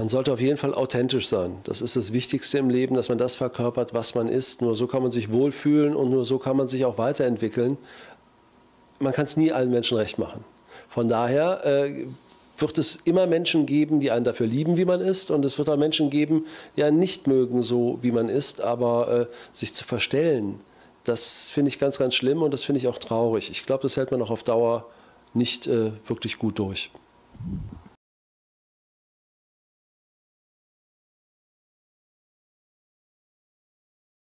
Man sollte auf jeden Fall authentisch sein. Das ist das Wichtigste im Leben, dass man das verkörpert, was man ist. Nur so kann man sich wohlfühlen und nur so kann man sich auch weiterentwickeln. Man kann es nie allen Menschen recht machen. Von daher äh, wird es immer Menschen geben, die einen dafür lieben, wie man ist. Und es wird auch Menschen geben, die einen nicht mögen, so wie man ist. Aber äh, sich zu verstellen, das finde ich ganz, ganz schlimm und das finde ich auch traurig. Ich glaube, das hält man auch auf Dauer nicht äh, wirklich gut durch.